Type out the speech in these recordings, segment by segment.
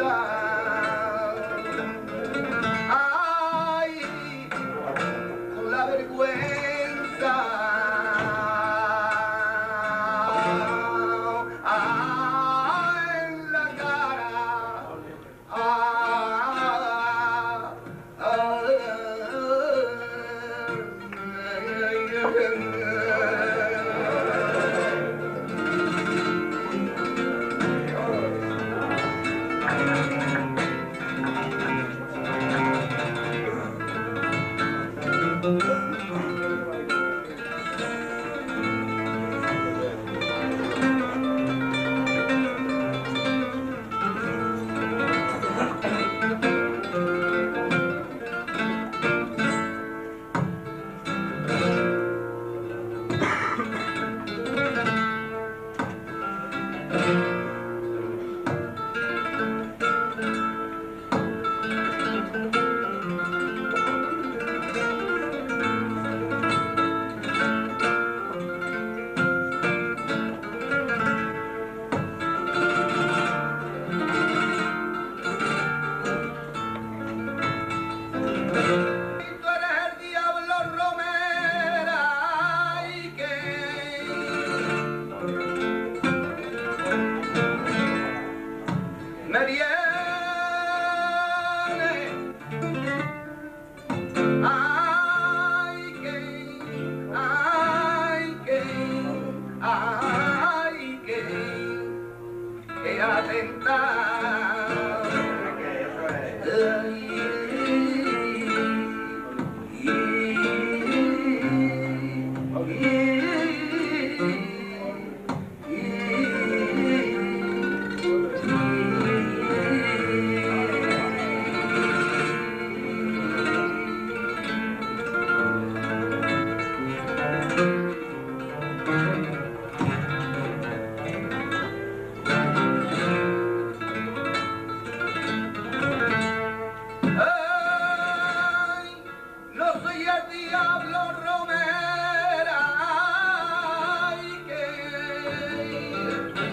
libertad. La vergüenza. La cara. que atenta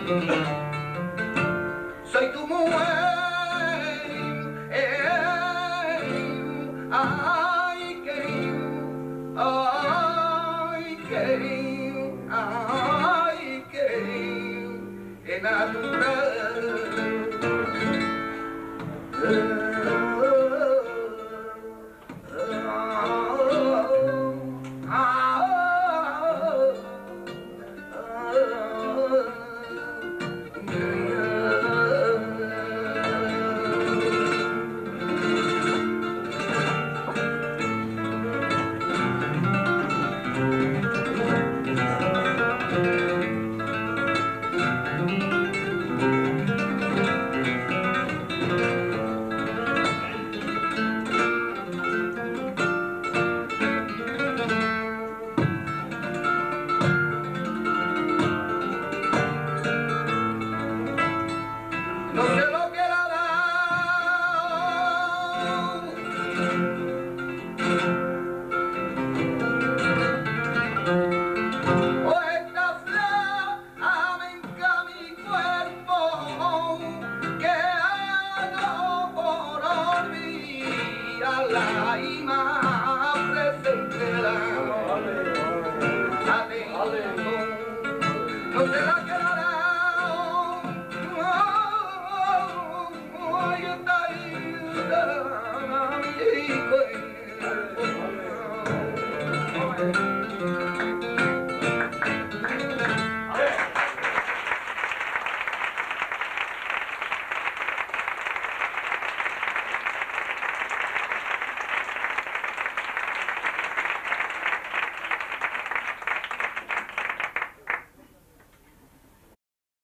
Mm-hmm. alive.